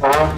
Huh?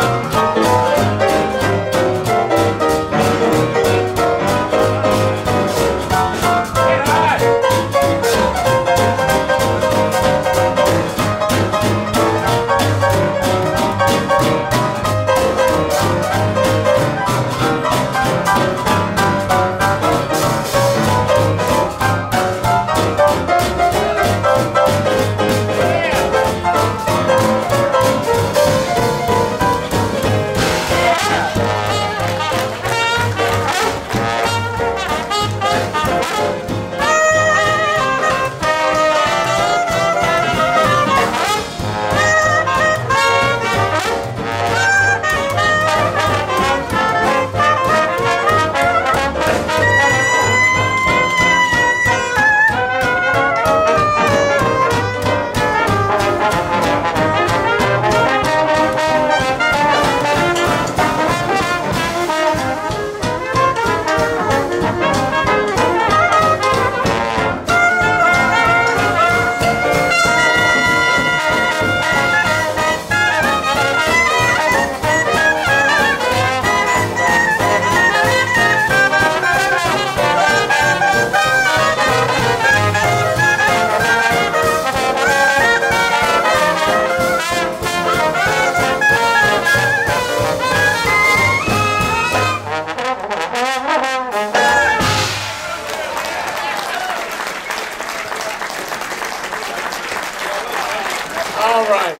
All right.